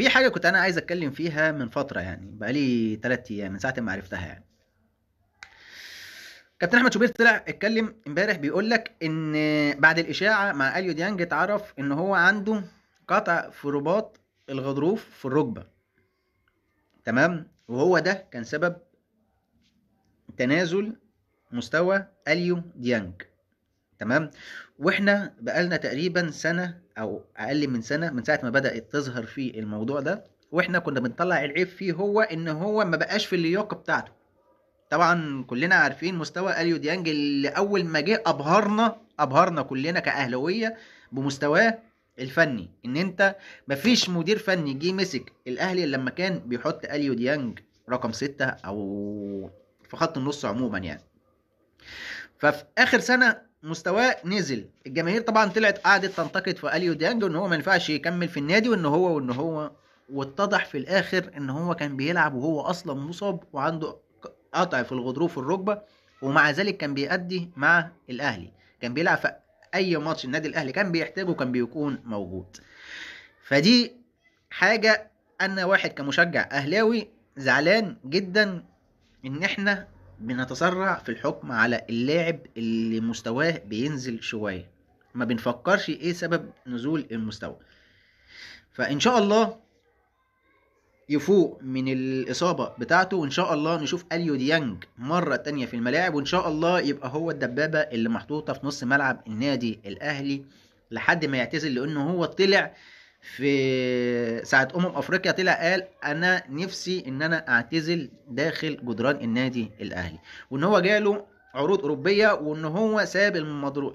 في حاجة كنت أنا عايز أتكلم فيها من فترة يعني بقالي 3 أيام من ساعة ما عرفتها يعني. كابتن أحمد شوبير طلع اتكلم امبارح بيقول لك إن بعد الأشعة مع اليو ديانج اتعرف إن هو عنده قطع في رباط الغضروف في الركبة. تمام؟ وهو ده كان سبب تنازل مستوى اليو ديانج تمام؟ وإحنا بقالنا تقريبا سنة أو أقل من سنة من ساعة ما بدأت تظهر في الموضوع ده وإحنا كنا بنطلع العيب فيه هو إن هو ما بقاش في اللياقة بتاعته. طبعا كلنا عارفين مستوى اليو ديانج اللي أول ما جه أبهرنا أبهرنا كلنا كأهلاوية بمستواه الفني. إن أنت مفيش مدير فني جه مسك الأهلي لما كان بيحط اليو ديانج رقم ستة أو في خط النص عموما يعني. ففي آخر سنة مستواه نزل. الجماهير طبعا طلعت قعدت تنتقد في أليو ديانج إن هو ما ينفعش يكمل في النادي وإن هو وإن هو واتضح في الآخر إن هو كان بيلعب وهو أصلا مصاب وعنده قطع في الغضروف الركبة ومع ذلك كان بيأدي مع الأهلي. كان بيلعب في أي ماتش النادي الأهلي كان بيحتاجه كان بيكون موجود. فدي حاجة أنا واحد كمشجع أهلاوي زعلان جدا إن إحنا بنتسرع في الحكم على اللاعب اللي مستواه بينزل شوية. ما بنفكرش إيه سبب نزول المستوى. فإن شاء الله يفوق من الإصابة بتاعته وإن شاء الله نشوف أليو ديانج مرة تانية في الملاعب وإن شاء الله يبقى هو الدبابة اللي محطوطة في نص ملعب النادي الأهلي لحد ما يعتزل لأنه هو طلع في ساعة أمم أفريقيا طلع قال أنا نفسي إن أنا أعتزل داخل جدران النادي الأهلي. وإن هو جاله عروض أوروبية وإن هو ساب.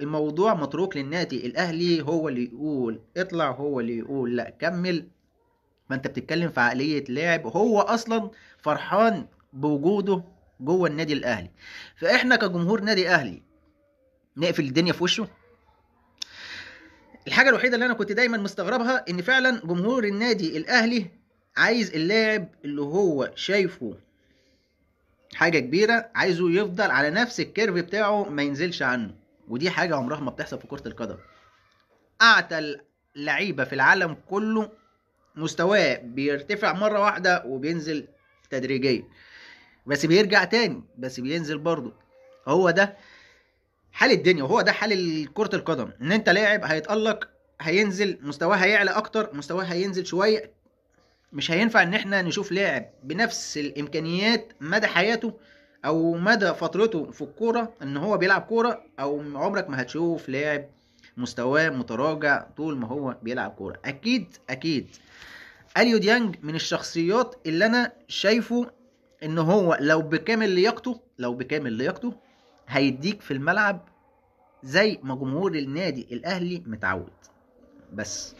الموضوع متروك للنادي الأهلي هو اللي يقول اطلع هو اللي يقول لا كمل. ما أنت بتتكلم في عقلية لاعب هو أصلا فرحان بوجوده جوه النادي الأهلي. فإحنا كجمهور نادي أهلي نقفل الدنيا في وشه؟ الحاجة الوحيدة اللي أنا كنت دايما مستغربها إن فعلا جمهور النادي الأهلي عايز اللاعب اللي هو شايفه حاجة كبيرة عايزه يفضل على نفس الكيرف بتاعه ما ينزلش عنه. ودي حاجة عمرها ما بتحصل في كرة القدم. أعتى لعيبة في العالم كله مستواه بيرتفع مرة واحدة وبينزل تدريجيا. بس بيرجع تاني بس بينزل برضه. هو ده حال الدنيا وهو ده حال كرة القدم. إن أنت لاعب هيتألق هينزل مستواه هيعلى أكتر مستواه هينزل شوية. مش هينفع إن إحنا نشوف لاعب بنفس الإمكانيات مدى حياته أو مدى فترته في الكورة إن هو بيلعب كورة أو عمرك ما هتشوف لاعب مستواه متراجع طول ما هو بيلعب كورة. أكيد أكيد. اليو ديانج من الشخصيات اللي أنا شايفه إن هو لو بكامل لياقته لو بكامل لياقته هيديك في الملعب زي ما جمهور النادي الأهلي متعود. بس.